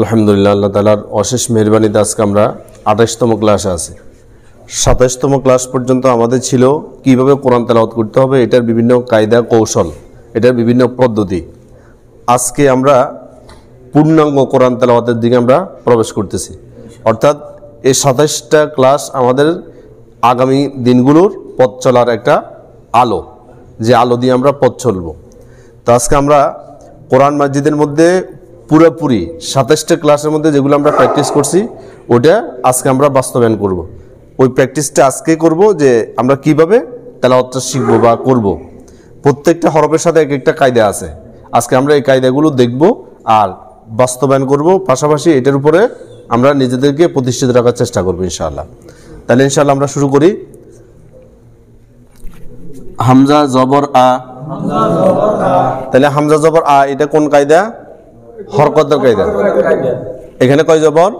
আলহামদুলিল্লাহ, আল্লাহ তালার অশেষ মেহরবানিতে আজকে আমরা আঠাশতম ক্লাসে আছি। সাতাশতম ক্লাস পর্যন্ত আমাদের ছিল কীভাবে কোরআন তেলাওয়াত করতে হবে, এটার বিভিন্ন কায়দা, কৌশল, এটার বিভিন্ন পদ্ধতি। আজকে আমরা পূর্ণাঙ্গ কোরআন তেলাওয়াতের দিকে আমরা প্রবেশ করতেছি। অর্থাৎ এই সাতাশটা ক্লাস আমাদের আগামী দিনগুলোর পথ চলার একটা আলো, যে আলো দিয়ে আমরা পথ চলব। তো আজকে আমরা কোরআন মসজিদের মধ্যে পুরোপুরি সাতাশটা ক্লাসের মধ্যে যেগুলো আমরা প্র্যাকটিস করছি ওটা আজকে আমরা বাস্তবায়ন করব। ওই প্র্যাকটিসটা আজকে করব যে আমরা কীভাবে তেলাওয়াতটা শিখব বা করব। প্রত্যেকটা হরফের সাথে এক একটা কায়দা আছে। আজকে আমরা এই কায়দাগুলো দেখব আর বাস্তবায়ন করব। পাশাপাশি এটার উপরে আমরা নিজেদেরকে প্রতিষ্ঠিত রাখার চেষ্টা করব ইনশাআল্লাহ। তাহলে ইনশাআল্লাহ আমরা শুরু করি। হামজা জবর আ। তাহলে হামজা জবর আ, এটা কোন কায়দা? হরকতের কায়দা এখানে কয় জবর?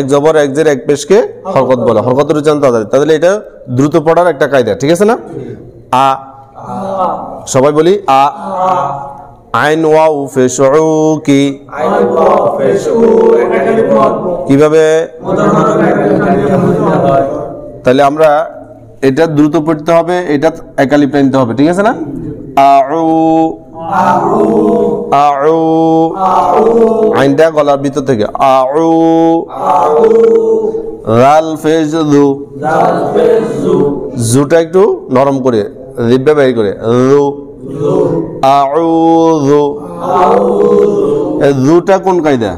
এক জবর। এক জের এক পেশকে হরকত বলে। হরকতের উচ্চারণ তাদের তাহলে এটা দ্রুত পড়ার একটা কায়দা ঠিক আছে না? আ সবাই বলি আ। আইন ওয়াউ ফেশউ কি কীভাবে? তাহলে আমরা এটা দ্রুত পড়তে হবে এটা একালি নিতে হবে ঠিক আছে না? আউ আউ আইনটা গলার ভিতর থেকে আউ, রাল ফেজ দু জুটা একটু নরম করে, রিব্বে বের করে, রু আউযু জুটা কোন কায়দা?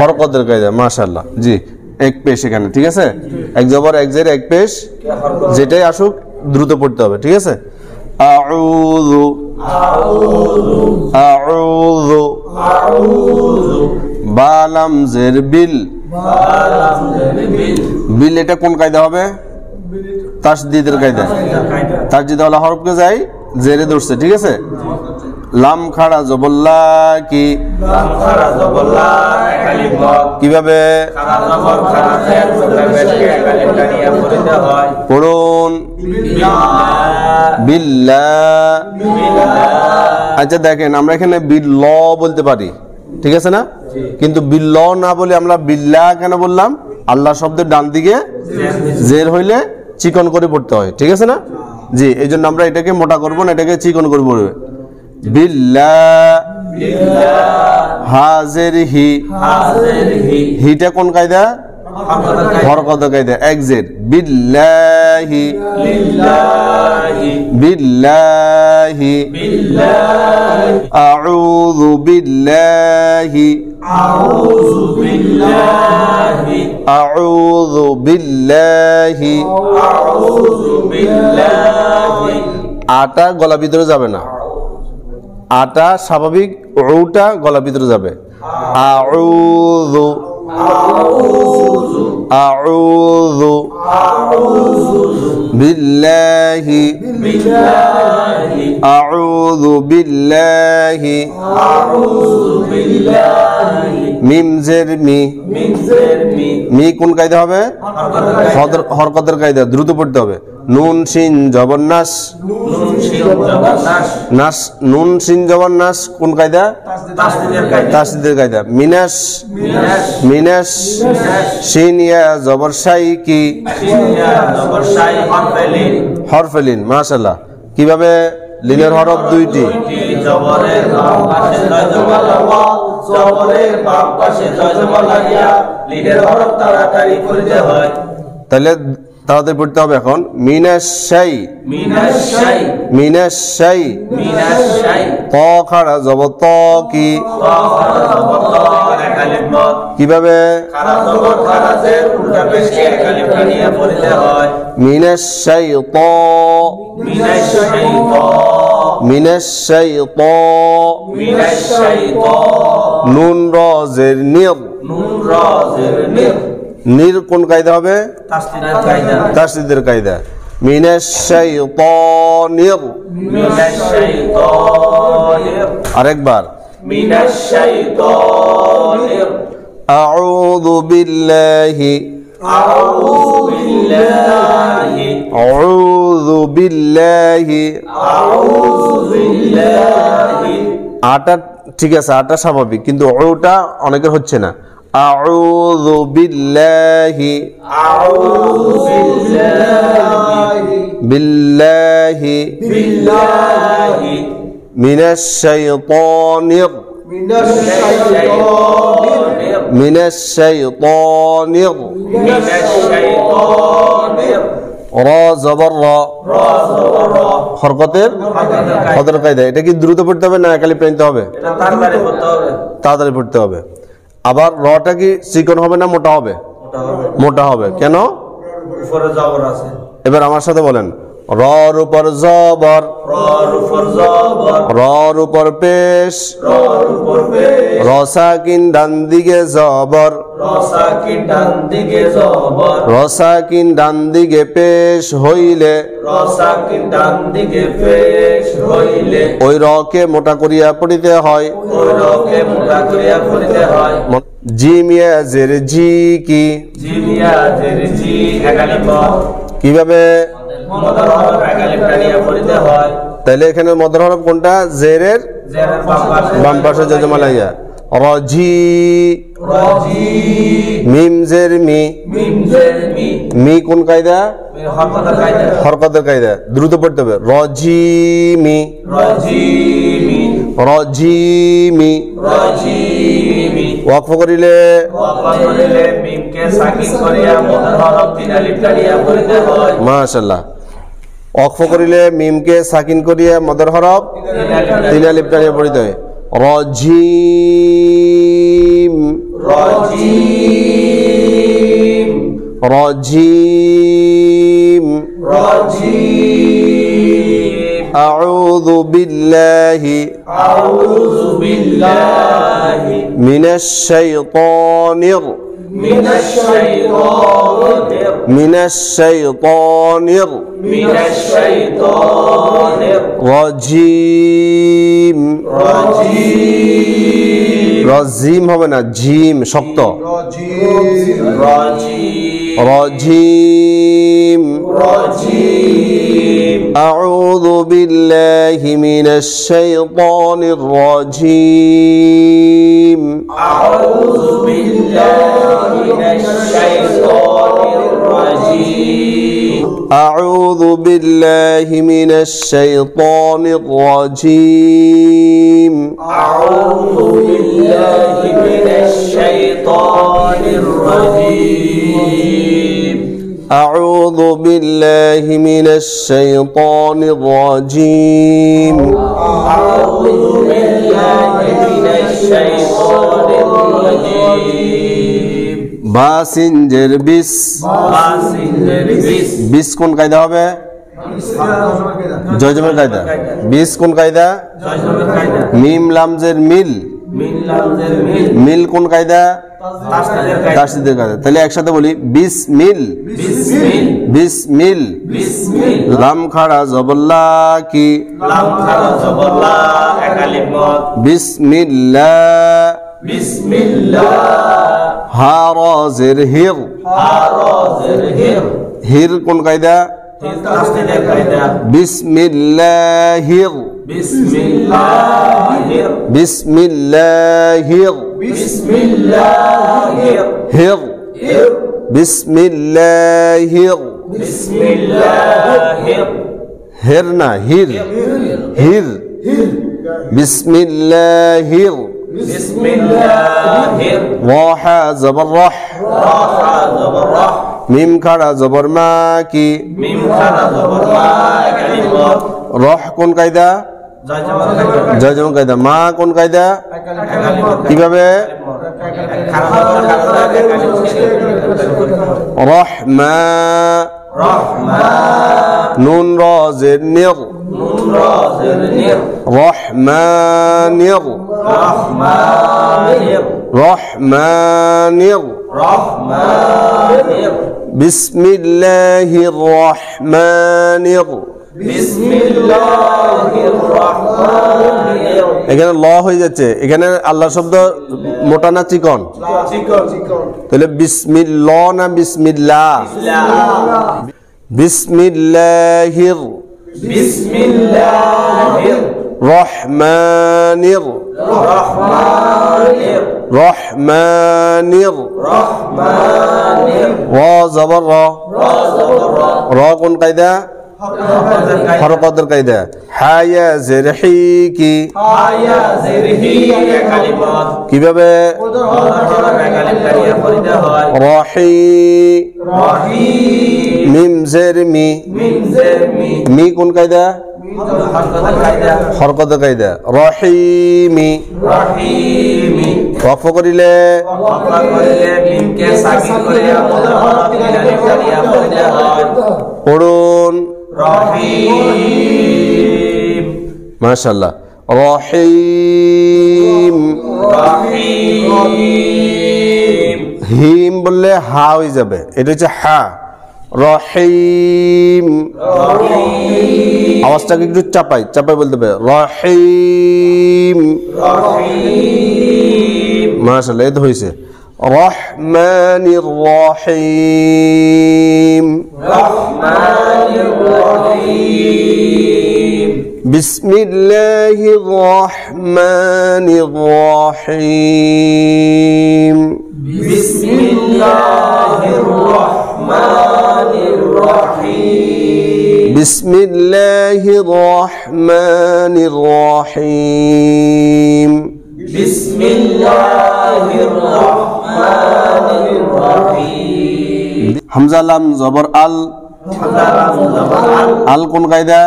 হরকতের কায়দা, মাশাআল্লাহ, জি, এক পেশ এখানে, ঠিক আছে? এক জবর, এক জের, এক পেশ, যেটাই আসুক, দ্রুত পড়তে হবে, ঠিক আছে? আউযু আউযু বালাম জের বিল বিল এটা কোন কায়দা হবে তাসদিদের কায়দা তাসদিদ ওয়ালা হরফকে যাই জেরে ধরছে ঠিক আছে লাম খাড়া জবল্লা কি কীভাবে পড়ুন বিল্লা। আচ্ছা দেখেন আমরা এখানে বিল্ল বলতে পারি। ঠিক আছে না? কিন্তু বিল্ল না বলে আমরা বিল্লা কেন বললাম? আল্লাহ শব্দের ডান দিকে জের হইলে চিকন করে পড়তে হয়। ঠিক আছে না? জি এই জন্য আমরা এটাকে মোটা করব না এটাকে চিকন করে পড়বে। বিল্লা। হাজের হি। হিটা কোন কায়দা? হরকত কায়দা এক জের বিল্লাহি। বিল্লাহি। আউযু বিল্লাহি। আউযু বিল্লাহি। আটা গলা ভিতরে যাবে না। আটা স্বাভাবিক ওটা গলা ভিতরে যাবে। আউযু আউযু বিল্লাহি আউযু বিল্লাহি মিম জের মি মি কোন কায়দা হবে? হরকতের কায়দা। দ্রুত পড়তে হবে। নুন, সিন জবন্নাস নাস নুন, সিন জবন্নাস কোন কায়দা? তাসদিদের কায়দা। মিনাস মিনাস সিন, ইয়া জবর সাই কি হরফেলিন মাশাল্লাহ কীভাবে লিনের হরফ দুইটি? তাহলে তাড়াতাড়ি পড়তে হবে এখন। মিনাস সাই মিনাস শাই মিনাস সাই মিনাস শাই ত খাড়া জবর ত কি? ত খারা জবর ত কীভাবে? নুন রজের রাজের নির কোন কায়দা হবে? তাসদিদের কায়দা। নির আরেকবার। মিনাস শাই ত নির أعوذ بالله أعوذ بالله أعوذ بالله أعوذ بالله আটা ঠিক আছে আটা স্বাভাবিক কিন্তু ওটা অনেকের হচ্ছে না আউযু বিল্লাহি আউযু বিল্লাহি বিল্লাহি বিল্লাহি মিনাশ শাইতানির মিনাশ শাইতানির মিনাশ শাইতানির মিনাশ শাইতানির র জবর র হরকতের হদের কায়দা। এটা কি দ্রুত পড়তে হবে না একালি প্রাণিতে হবে? এটা তাড়াতাড়ি করতে হবে। তাড়াতাড়ি পড়তে হবে। আবার রটা কি চিকন হবে না মোটা হবে। মোটা হবে। কেন? উপরে জবর আছে। এবার আমার সাথে বলেন। রর উপর জবর। রর উপর জবর। রর উপর পেশ। রর উপর পেশ। রসাকিন ডান দিকে জবর। রসাকিন ডান দিকে জবর। রসাকিন ডান দিকে পেশ হইলে। রসাকিন ডান দিকে পেশ হইলে। ওই রকে মোটা করিয়া পড়িতে হয়। ওই রকে মোটা করিয়া পড়িতে হয়। জিমিয়া জের জি কি? জিমিয়া জের জি কীভাবে? তাহলে এখানে মদর হরফ কোনটা? জেরের বাম পাশে পাশে যজমালাইয়া। রজি মিম জের মি। মি। কোন কায়দা? হরকত কায়দা। হরকতের কায়দা। দ্রুত পড়তে হবে। রজি মি। রজি মি। ওয়াকফ করিলে? মাশাল্লাহ ওয়াকফ করিলে মিমকে সাকিন করিয়া মদর হরফ তিন আলিফ তিন আলিফ টানিয়া পড়িতে হয় রজিম রজিম রজিম রজিম أعوذ بالله আউযু বিল্লাহি من الشيطان الر- মিনাশ শাইতানির من الشيطان الر- মিনাশ শাইতানির رجيم রজিম রজিম হবে না জিম শক্ত রজিম রজিম রজিম أعوذ بالله من الشيطان الرجيم. أعوذ بالله من الشيطان الرجيم. أعوذ بالله من الشيطان الرجيم. أعوذ بالله من الشيطان الرجيم. أعوذ بالله من الشيطان الرجيم أعوذ بالله من الشيطان الرجيم বাসিনজের বিস বাসিলের বিস বিস কোন কায়দা হবে জয়জমের কায়দা বিস কোন কায়দা জয়জমের কায়দা মিম লামজের মিল মিন লামজের মিল মিল কোন কায়দা তাসদিদের কায়দা তাহলে একসাথে বলি বিস মিল বিসমিল। মিল বিসমিল লাম খাড়া জবল্লা কি একালিফ মত। বিসমিল্লাহ বিসমিল্লাহ হির। হারাজের হির। হির কোন কায়দা? তাসদিদের কায়দা। বিসমিল্লাহির। বিসমিল্লাহির বিসমিল্লাহির বিসমিল্লাহির হির বিসমিল্লাহির বিসমিল্লাহির হের না হির হির বিসমিল্লাহির বিসমিল্লাহির ওয়াহা জবর রহ রাহা জবর রাহ মিম খাড়া জবর মা কি মিম খানা জবর মা কালিমত রহ কোন কায়দা জয় জবর কালিমত জয় যেমন কায়দা মা কোন কায়দা কালিমত কীভাবে খানা জবর খানা কালিমত রহমা রহমা নুন রজের নির নুন রাজের নির রহমানির রহমানির রহমানির রহমানির বিসমিল্লাহির রহমানির বিসমিল্লাহির রহমানির এখানে ল হয়ে যাচ্ছে। এখানে আল্লাহ শব্দ মোটা না চিকন? তাহলে বিসমিল্ল না বিসমিল্লাহ বিসমিল্লাহির বিসমিল্লাহির রহমানির রহমানির রহমানির রহমানির র জবর র। র কোন কায়দা? হরকতের কায়দা। হায়া জের হি কি হায়া জিরহি কালিমাত। কীভাবে? হয় রহি। মিম জের মি মিম জের মি কোন কায়দা? হরকতের কায়দা। রহিমি। রহিমি। রফ করিলে? মিমকে সাকিন কারিয়া পড়ুন। রহিম। রহিম। রহিম। হিম বললে হা হয়ে যাবে। এটা হচ্ছে হা। রহিম। আওয়াজটাকে একটু চাপাই। চাপাই বলতে হবে। রহিম। মাশাল্লাহ এই তো হয়েছে। رحمن الرحيم رحمن الرحيم. بسم الله الرحمن الرحيم. بسم الله الرحمن الرحيم. بسم الله الرحمن الرحيم. بسم الله الرحمن الرحيم হামজা লাম জবর আল আল কোন কায়দা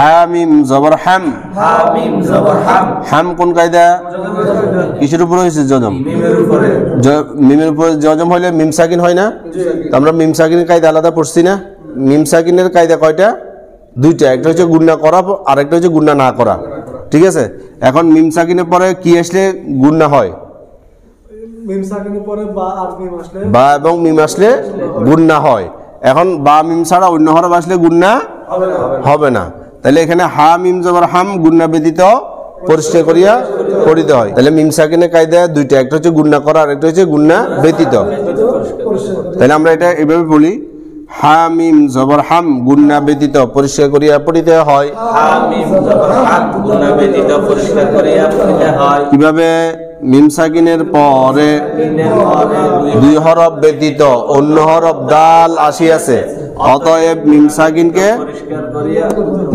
হামিম জবর হাম হামিম জবর হাম হাম কোন কায়দা কিসের উপর হয়েছে জজম মিমের উপরে জ- মিমের উপর জজম হইলে মিম সাকিন হয় না তো আমরা মিম সাকিনের কায়দা আলাদা পড়ছি না মিম সাকিনের কায়দা কয়টা দুইটা একটা হচ্ছে গুন্না করা আর একটা হচ্ছে গুন্না না করা ঠিক আছে? এখন মিম সাকিনের পরে কি আসলে গুন্না হয়? বা এবং মিম আসলে গুন্না হয়। এখন বা মিম ছাড়া অন্য হরফ আসলে গুন্না হবে না হবে হবে না। তাহলে এখানে হা মিম জবর হাম গুন্না ব্যতীত পরিষ্কার করিয়া পড়িতে হয়। তাহলে মিম সাকিনের কায়দা দুইটা একটা হচ্ছে গুন্না করা আর একটা হচ্ছে গুন্না ব্যতীত। তাহলে আমরা এটা এভাবে বলি। হা মিম জবর হাম গুন্না ব্যতীত পরিষ্কার করিয়া পড়িতে হয়। হামিম জবর হাম গুণা ব্যতীত পরিষ্কার করিয়া পড়িতে হয়। কীভাবে? মিম সাকিনের পরে দুই দুই হরফ ব্যতীত অন্য হরফ দাল আসিয়াছে। অতএব মিম সাকিনকে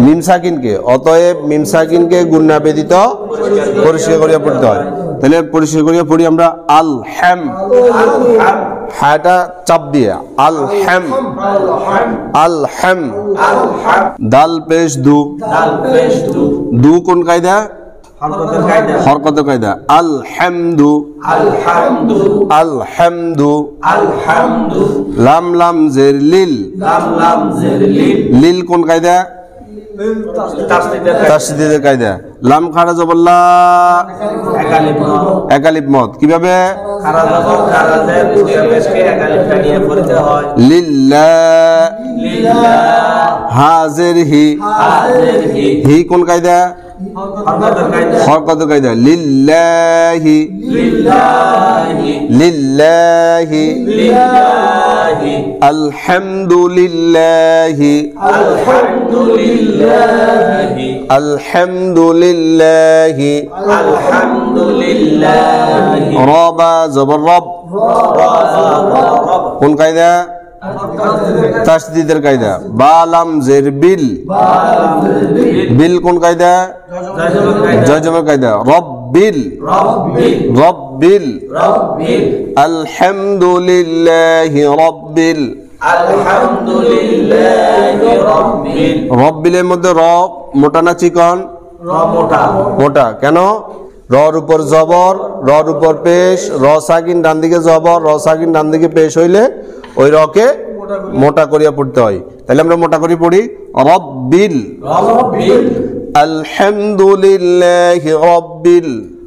মিম সাকিনকে অতএব মিম সাকিনকে গুন্না ব্যতীত পরিষ্কার করিয়া পড়তে হয়। তাহলে পরিষ্কার করিয়া পড়ি আমরা আল হ্যাম হ্যাটা চাপ দিয়ে আল হ্যাম আল হ্যাম দাল পেশ দু। দু কোন কায়দা? হরকতের কায়দা হরকত কায়দা। আল হ্যামদু আল হামদু আল হামদু লাম লাম জের লিল। লাম লাম জের লিল। লিল কোন কায়দা? তাসদিদের কায়দা। তাসদিদের কায়দা লাম খাড়া জবল্লা একালিপ একালিপ মত। কীভাবে? খারা জবর খারা জের দুইটা পেশকে একালিপটা নিয়ে পড়িতে হয় লিল্লাহ লিল্লাহ হাজের হি হাজির হি হি কোন কায়দা হরকতের কায়দা হরকত কায়দা লিল্লাহি লিল্লাহি লিল্লাহি লিল্লাহি রবা রব তাসদিদের কায়দা। বালাম জের বিল। বিল কোন কায়দা? জয় জমের কায়দা। রব বিল। রব বিল। আলহামদুলিল্লাহি রব্বিল রব্বিলের মধ্যে র মোটা না চিকন? মোটা। কেন? রর উপর জবর রর উপর পেশ র সাকিন ডান দিকে জবর র সাকিন ডান দিকে পেশ হইলে ওই রকে মোটা করিয়া পড়তে হয়। তাহলে আমরা মোটা করি পড়ি রব্বিল। রব্বিল। আলহামদুলিল্লাহি রব্বিল।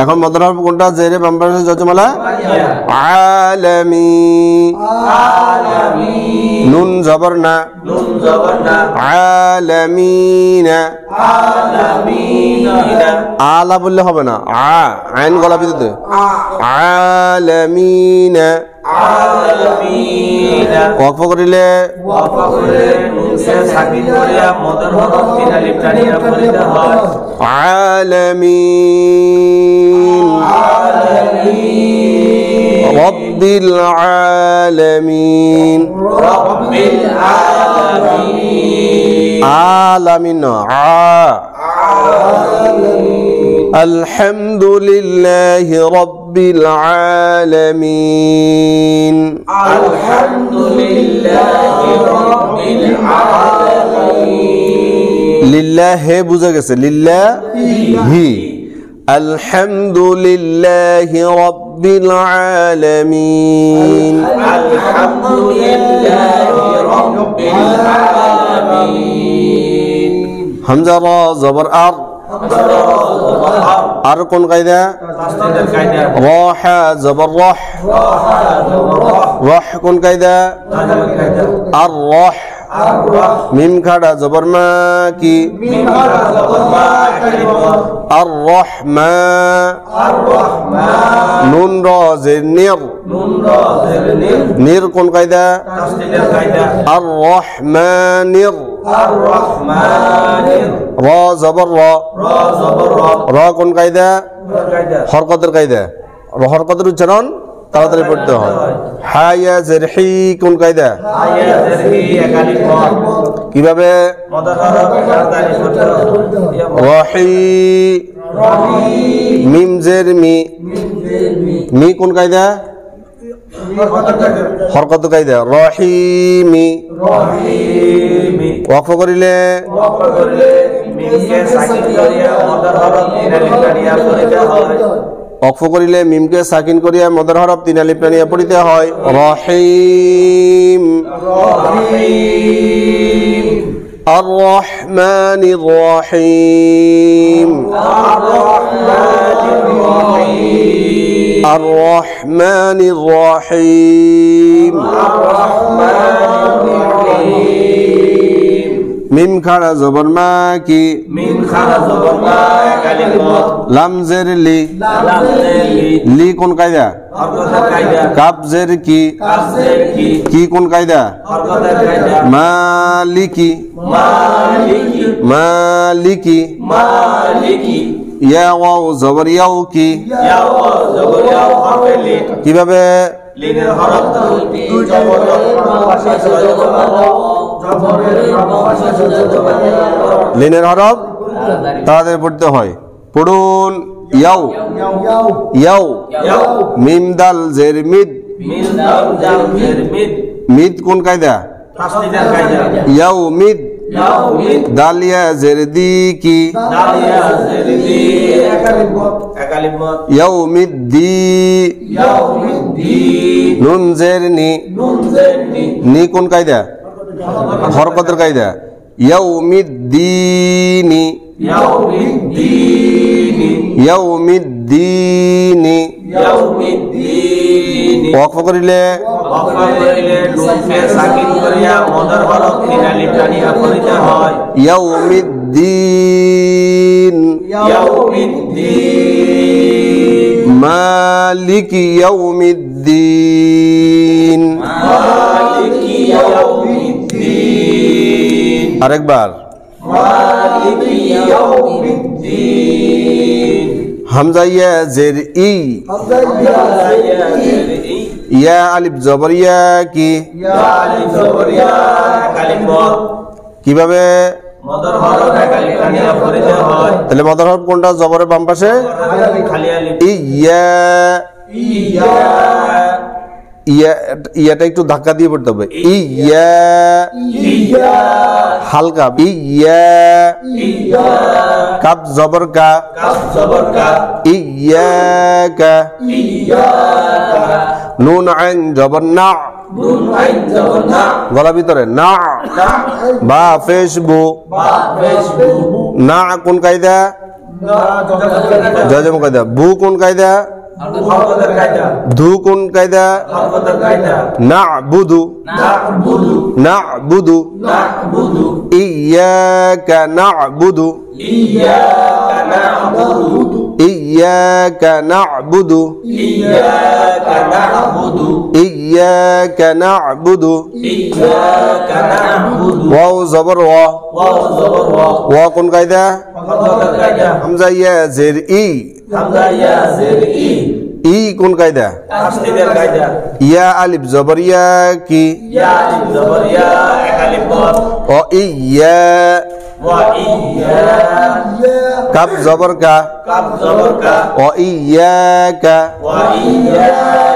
এখন মদর হরফ কোনটা? জেরে বাম পাশে জজমালা? আলামি। নুন জবর না? নুন জবর না। আলামিনা। আলামিনা। আলা বললে হবে না। আ আইন গলা বিদ্যুৎ আলামিনা। ওয়াকফ করিলে ওয়াফা করে নুনকে সাকিন করিয়া মদর হরফ তিন আলিফ দাঁড়িয়ে পরিচয় হয় আলামিন রব্বিল আলামিন রব্বিল আলামিন আলামিন আ الحمد لله رب العالمين আলহামদুলিল্লাহি রব্বিল আলামিন লিল্লাহ হে বুঝা গেছে লিল্লাহ হি الحمد لله رب العالمين আলহামদুলিল্লাহি রব্বিল আলামিন হামজা রা জবর আর আর কোন কায়দা? তাসদীদের কায়দা রাহ। জবর রাহ। রাহ কোন কায়দা? তাসদীদের কায়দা। আর রাহ। মিম খাড়া জবর মা কি? আর রহমা নুন র জের নির নির কোন কায়দা? আর রহমানির র জবর র। রা কোন কায়দা? কায়দা। হরকতের কায়দা। হরকতের উচ্চারণ? তাড়াতাড়ি পড়তে হয়। হায়া জের হি কোন কায়দা? কীভাবে? রহি। মিম জের মি মি কোন কায়দা? হরকত কায়দা। রহিমি। রহিমি। ওয়াকফ করিলে? করলে অক্ষ করিলে মিমকে সাকিন করিয়া মদর হরফ তিন আলিফ প্রাণিয়া পড়িতে হয়। রহিম الرحمن الرحيم الرحمن الرحيم الرحمن الرحيم রহিম আর রহমান রহিম মিম খাড়া জবর মা কি? মিম খারা জবর মা কালিমত। লামজের লি। লাম জেলি লি। কোন কায়দা? হরকতের কায়দা। কাবজের কি? কাসের কি? কি কোন কায়দা? হরকতের কায়দা। মালিকি মালিকি মালিকি মালিকি ইয়া ওয়াও জবর ইয়াও কি? ইয়া ওয়া জবর ইয়া হরফে লিন কীভাবে? লিনের হরফ দুই জবর পাশে জবর জবরের পাশে জবর লিনের হরফ? তাদের পড়তে হয়। পড়ুন ইয়াও ইয়াও মিম দাল জের মিদ। মিদ। কোন কায়দা? ইয়াও মিদ। দালিয়া জের দি কি। দালিয়া জের দি। একালিমত একালিমত ইয়াও মিদ দি। ইয়াও মিদ দি। নুন জের নুন জের নি। নি কোন কায়দা? হরকতের কায়দা। ইয়াও মিদ দিনি ইয়াও মিদ দিনি ইয়াও মিদ দিনি ইয়াও মিদ ওয়াকফ করিলে। অফা করিলে নুনকে সাকিন করিয়া মদর হরফ তিন আলিফ টানিয়া পরিচয় হয়। ইয়াও মিদ দিন ইয়াও মালিক ইয়াও মিদ দিন মালিকি আরেকবার। হামজা ইয়া জের ই। ইয়া জের ই ইয়া আলিফ জবর ইয়া কি? ইয়া আলিফ জবর ইয়া কালিমত কীভাবে? তাহলে মদর হরফ কোনটা? জবরের বাম পাশে? ইয়া। ইয়া। ইয়া ইয়াটা একটু ধাক্কা দিয়ে পড়তে হবে। ইয়া। ইয়া। হালকা। ইয়া। ইয়া। কাপ জবর কা। জবর কা। ইয়া নুন আইন জবর না। নুন আইন জবর না। গলা ভিতরে না। বা ফেসবু বা। না কোন কায়দা? জজম কায়দা। বু কোন কায়দা? হরকতের কায়দা ধু কোন কায়দা হরকতের কায়দা না বুধু না'বুদু না বুধু না'বুদু ইয়াকা না বুধু ইyyaka na'budu ইয়াকা না বুধু iyyaka na'budu ইয়াকা না বুধু iyyaka na'budu ওয়াও জবর ওয়া ওয়াও জবর ওয়া ওয়া কোন কায়দা হরকতের কায়দা হামজা ইয়া জের ই হামজা ইয়া জের ই ই কোন কায়দা তাসদীদের কায়দা ইয়া আলিফ জবর ইয়া কি ইয়া আলিফ জবর ইয়া এক আলিফ বর ও ইয়া ওয়া ইয়্যা কাপ জবর কা কাফ জবর কা ও ইয়াকা ওয়া ইয়্যাকা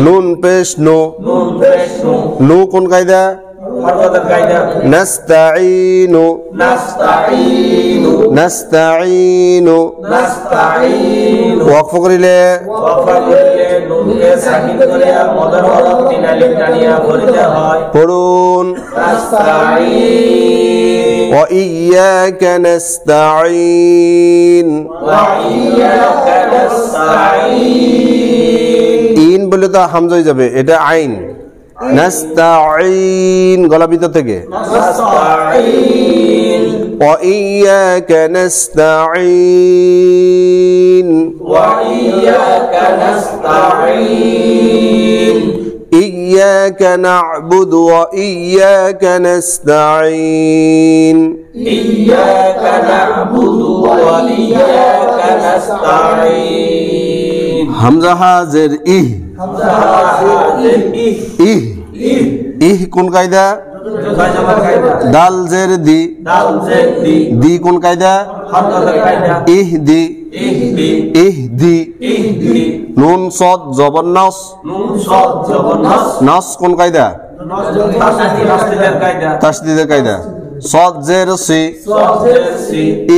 নুন পেশ নো নু কোন কায়দা? করিলে? ওয়াফা সাকিন করিয়া মদর হরফ তিন টানিয়া পরিচয় হয়। পড়ুন। وإياك نستعين ওয়া ইয়াকা নাস্তাইন ইন বলে তো হামজা হয়ে যাবে এটা আইন নাস্তাইন গলা ভিতর থেকে নাস্তাইন وإياك نستعين وإياك نستعين إياك نعبد وإياك نستعين إياك نعبد وإياك نستعين হামজা হাজের ইহ إيه ইহ ইহ কোন কায়দা দাল জের দি دال زدي দি কোন কায়দা حركة القاعدة ইহ দি اهدي ইহ দি اهدي নুন সদ জবর নস। কোন কায়দা? তাসদিদের কায়দা। সদ জের সি।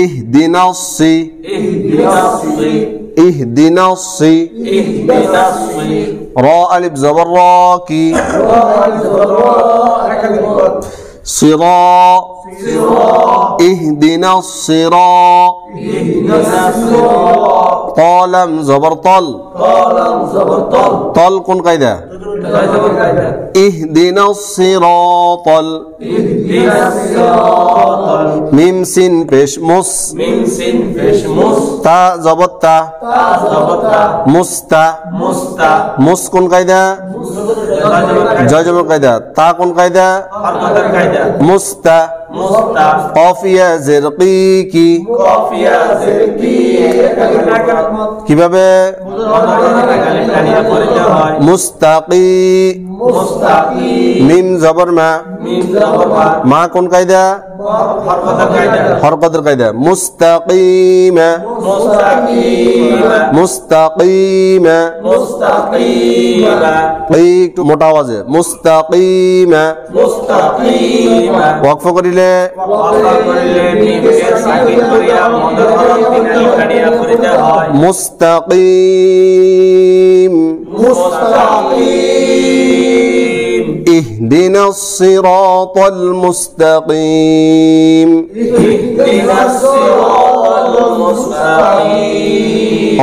ইহ দিন সি। ইহ দিন সি। র আলিফ জবর র কি। صرا اهدنا الصرا طالم زبرطل. طالم زبرطل. طلق قيدا زبر طل طل কোন কায়দা زبر القاعدة اهدنا الصراط ال- اهدنا الصراط মিম সিন পেশ মুস من سن فيش مس তা জবর তা زبطة মুস্তা مستا মুস কোন কায়দা زبر القاعدة জয় জবর কায়দা তা কোন কায়দা حركة القاعدة মুস্তা مستا কফিয়া জেরকি কি قافية زرقي কীভাবে? মুস্তাকি। মিম জবর মা। মা কোন কায়দা? হরকতের কায়দা। মুস্তাকিম। মুস্তাকিম। একটু মোটা আওয়াজে। মুস্তাকিম। ওয়াকফ করিলে? ওয়াফা করিলে মিমকে সাকিন করিয়া মদর হরফ তিন আলিফ টানিয়া পড়িতে হয় মুস্তাকিম মুস্তাকিম اهدنا الصراط المستقيم ইহদিনাস সিরাতাল মুস্তাকিম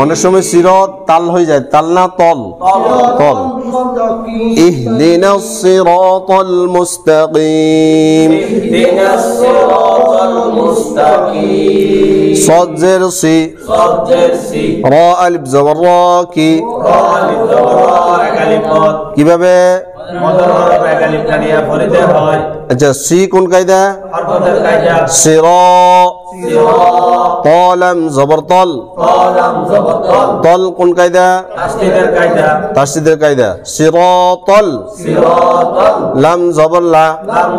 অনেক সময় সিরত তাল হয়ে যায় তাল না তল তল اهدنا الصراط المستقيم ইহদিনাস সিরাতাল মুস্তাকিম صاد زير سي সাজ্জার সি را ألف زبر را كي রালিব জবর একালিব পথ কিভাবে মদর হরফ এক আলিফ টানিয়া পড়িতে হয় আচ্ছা সি কোন কায়দা হরকতের কায়দা সির জবর তল। কলাম জবতল তল। কোন কায়দা? তাসদীদের কায়দা। তাসদিদের কায়দা। সিরাতল। সিরাতল। লাম জবর লা। লাম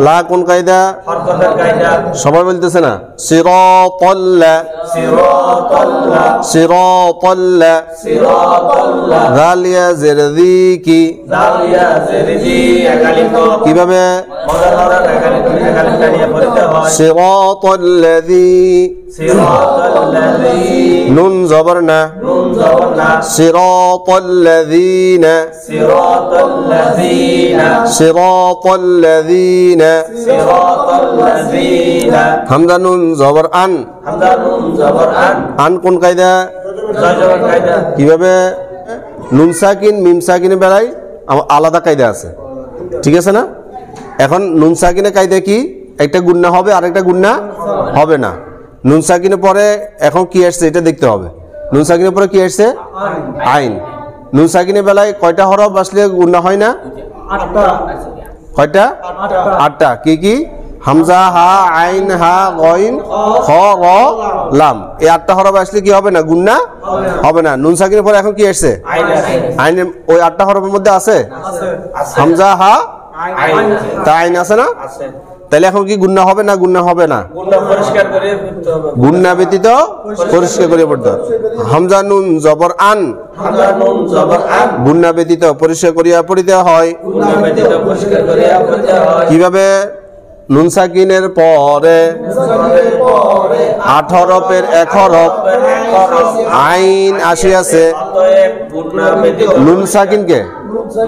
লা। কোন কায়দা? হরকতের কায়দা। সবাই বলতেছে না? সিরাতাল্লা সিরাতাল্লা সিরাতাল্লা সিরাতাল্লা গালিয়া জেরদি কি জেরদি কীভাবে? নুন জবর না? সিরাতাল্লাযীনা সিরাতাল্লাযীনা হামজা নুন জবর আন। আন। কোন কায়দা? জবর কায়দা। কীভাবে? নুন সাকিন মিম সাকিনের বেলায় আমার আলাদা কায়দা আছে। ঠিক আছে না? এখন নুন সাকিনের কায়দা কি? একটা গুন্না হবে আর একটা গুন্না হবে না। নুন সাকিনের পরে এখন কি আসছে এটা দেখতে হবে। নুন সাকিনের পরে কি আসছে? আইন। নুন সাকিনের বেলায় কয়টা হরফ আসলে গুন্না হয় না? আটটা। কয়টা? আটটা। কি কি? হামজা হা আইন হা গইন খ র লাম। এই আটটা হরফ আসলে কি হবে না? গুন্না হবে না। নুন সাকিনের পরে এখন কি আসছে? আইন আছে আইন ওই আটটা হরফের মধ্যে আছে। হামজা হা আইন। তা আইন আছে না? আছে। তাহলে এখন কি গুন্না হবে না গুন্না হবে না? গুন্না ব্যতীত পরিষ্কার করে পড়তে হবে। হামজা নুন জবর আন। গুন্না ব্যতীত পরিষ্কার করিয়া পড়তে হয়। কীভাবে? নুন সাকিনের পরে আট হরফের এক হরফ আইন আসিয়াছে। অতএব গুণা ব্যতীত নুন সাকিনকে?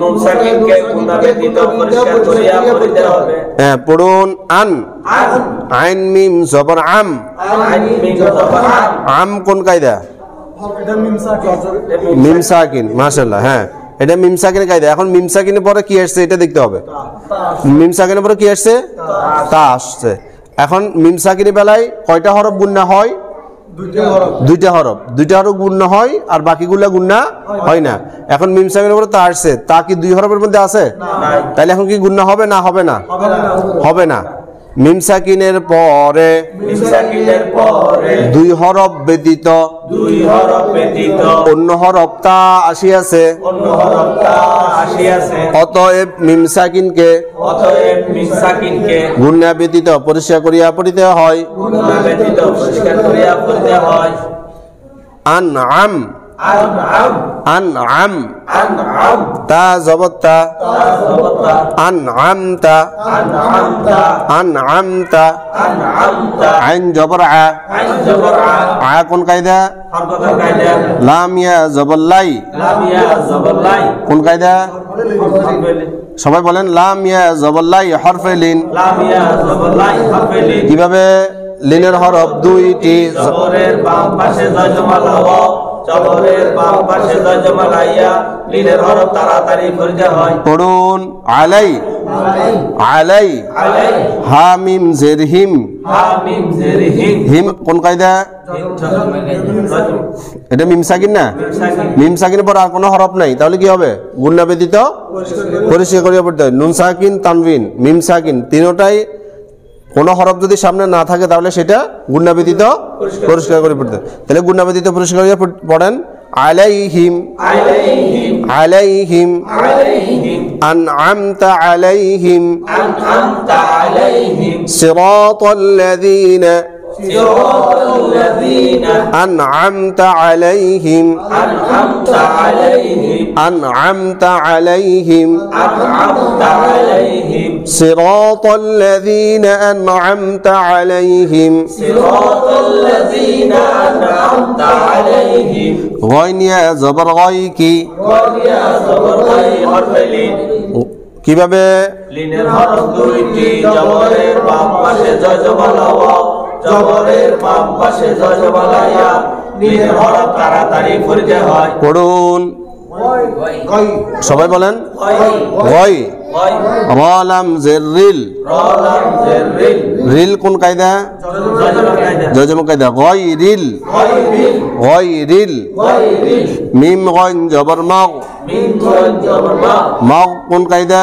নুন সাকিনকে গুণা ব্যতীত পরিষ্কার করিয়া পড়িতে হবে হ্যাঁ পড়ুন আন। আইন মিম জবর আম। আইন মিম জবর আন আম কোন কায়দা? মিম সাকিন। মাশাল্লাহ হ্যাঁ। এটা মিম সাকিনের কায়দা। এখন মিম সাকিনের পরে কি আসছে এটা দেখতে হবে। মিম সাকিনের পরে কি আসছে? তা আসছে। এখন মিম সাকিনের বেলায় কয়টা হরফ গুন্না হয়? দুইটা হরফ। দুইটা হরফ। গুণ্য হয় আর বাকিগুলা গুন্না হয় না। এখন মিম সাকিনের উপরে তা আসছে। তা কি দুই হরফের মধ্যে আছে? তাহলে এখন কি গুন্না হবে না। হবে না। হবে না। হবে না মিম সাকিনের পরে মিম সাকিনের পরে দুই হরফ ব্যতীত দুই হরফ ব্যতীত অন্য হরফ তা আসিয়াছে। অন্য হরফটা আসিয়াছে। অতএব মিমসাকিনকে অতএব মিম সাকিনকে গুন্না ব্যতীত পরিষ্কার করিয়া পড়িতে হয়। গুণা ব্যতীত পরিষ্কার করিয়া পড়তে হয়। আন আম আন আম আন আম আন আম তা জবত্তা। তাজবতা আন আমতা আন আমতা আন আমতা আন আমতা আইন জবর আ আ কোন কায়দা? লাম ইয়া জবল্লাই। কোন কায়দা? সবাই বলেন লাম ইয়া জবল্লাই হরফে লিন। কীভাবে লিনের হরফ দুইটি? জবরের বাম পাশে জজমাল হওয়া। জবরের বাম পাশে জজমাল আইয়া লিনের হরফ তাড়াতাড়ি পড়তে হয়। পড়ুন আলাই আলাই। হামিম হিম হামিম জের হিম হিম কোন কায়দা? এটা মিম সাকিন না? মিম সাকিনের পর আর কোনো হরফ নাই তাহলে কি হবে? গুন্না ব্যতীত পরিষ্কার করিয়া পড়তে হয়। নুন সাকিন তানবিন মিম সাকিন তিনোটাই কোনো হরফ যদি সামনে না থাকে তাহলে সেটা গুন্না ব্যতীত পরিষ্কার করে পড়তে হয়। তাহলে গুন্না ব্যতীত পরিষ্কার করিয়া পড়- পড়েন আলাইহিম আলাইহিম আলাইহিম আলাইহিম أنعمت عليهم أنعمت عليهم صراط الذين صراط الذين أنعمت عليهم أنعمت عليهم أنعمت عليهم أنعمت عليهم صراط الذين أنعمت عليهم صراط الذين أنعمت عليهم غين يا زبر غيكي قل يا صبر غير حرفلين কিভাবে লিনের হরফ দুইটি জবরের বাম পাশে জজমাল হওয়া জবরের বাম পাশে হরফ তাড়াতাড়ি পড়তে হয়। পড়ুন। সবাই বলেন? গয় রলাম রিল। জেরিল রিল। কোন কায়দা? জজম কায়দা। গয় রিল। গয়রিল গায়রিল মিম গইন জবর মগ মগ কোন কায়দা?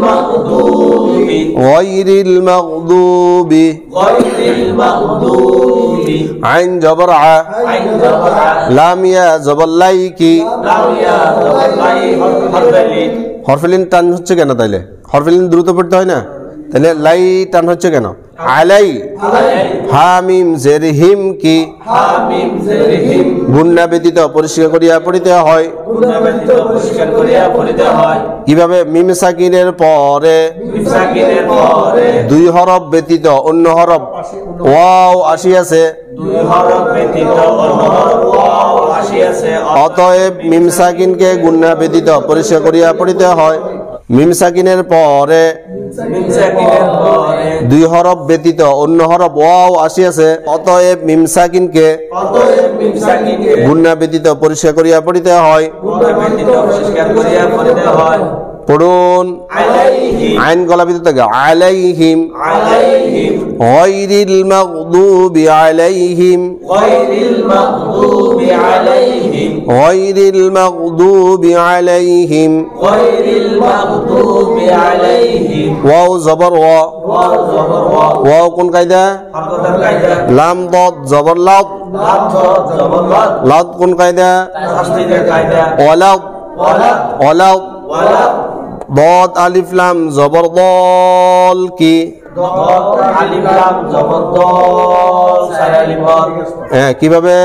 মাকদুবি আইন জবর আ আইন জবর আ লাম ইয়া জবর লাই কি? লাম ইয়া জবর লাই হরফেলিন হরফেলিন টান হচ্ছে কেন তাইলে? হরফেলিন দ্রুত পড়তে হয় না? তাহলে লাই টান হচ্ছে কেন? আলাই হামিম জের হিম কি? হামিম জেরহিম। গুন্না ব্যতীত পরিষ্কার করিয়া পড়িতে হয়। হয়। কীভাবে? মিম সাকিনের পরে। দুই হরফ ব্যতীত অন্য হরফ। ওয়াও আসিয়াছে। দুই হরফ ব্যতীত অন্য হরফ। ওয়াও আসিয়াছে। অতএব মিম সাকিনকে গুন্না ব্যতীত পরিষ্কার করিয়া পড়িতে হয়। মিম সাকিনের পরে দুই হরফ ব্যতীত অন্য হরফ ওয়াও আসিয়াছে। অতএব মিম সাকিনকে অতএব মিমসাকিনকে গুন্না ব্যতীত পরিষ্কার করিয়া পড়িতে হয়। পড়ুন। আইন গলা ব্যতীত আলাইহিম। আলাইহিম। গয়রিল মাগদুবি আলাইহিম গায়রিল মাগদুবি আলাইহিম গয়রিল মাগদুবি আলাইহিম গায়রিল মাগদুবি আলাইহিম ওয়াও জবর ওয়া ওয়াও জবর ওয়া ওয়াও কোন কায়দা হরকতের কায়দা লাম দদ জবর লাদ লাম জবর লাদ লাদ কোন কায়দা তাসদীদের কায়দা ওয়ালাদ ওয়ালা ওয়ালাদ ওয়ালা দদ আলিফ লাম জবর দল কি? হ্যাঁ কীভাবে?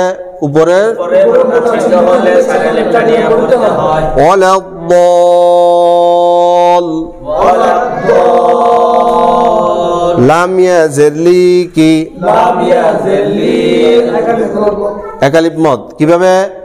উপরের পরে আমরা চেষ্টা করলে সারালিমটা নিয়ে পড়তে হয় ওয়ালাদ দল ওয়ালা দল লাম ইয়াজিরলি কি? লাম ইয়াজিলি একালিফ মদ। কীভাবে?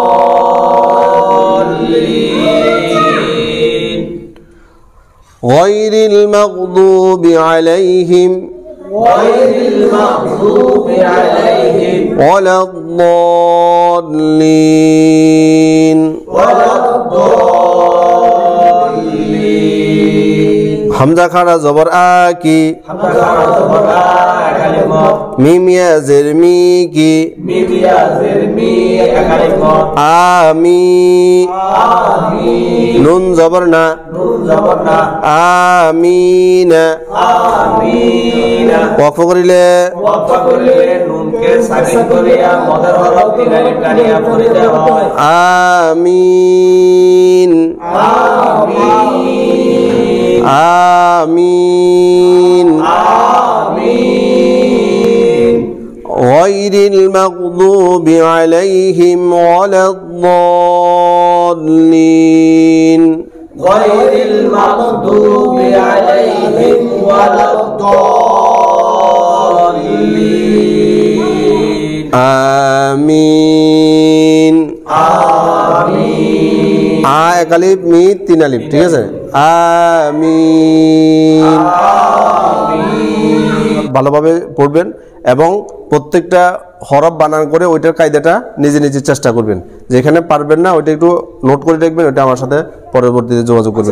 الضالين غير المغضوب عليهم غير المغضوب عليهم ولا الضالين. ولا الضالين. حمزة على زبر آكي حمزة على زبر آكي আ কালিমা মিম জের মি কি আমি। আমিন নুন জবর না। আমিনা আমিন ওয়াকফ করিলে। ওয়াফা করলে নুনকে غير المغضوب عليهم ولا الضالين غير المغضوب عليهم ولا الضالين আমিন آمين আ এক আলিফ মি তিন আলিফ ঠিক আছে আমিন ভালোভাবে পড়বেন এবং প্রত্যেকটা হরফ বানান করে ওইটার কায়দাটা নিজে নিজে চেষ্টা করবেন। যেখানে পারবেন না, ওইটা একটু নোট করে রাখবেন ওইটা আমার সাথে পরবর্তীতে যোগাযোগ করবেন।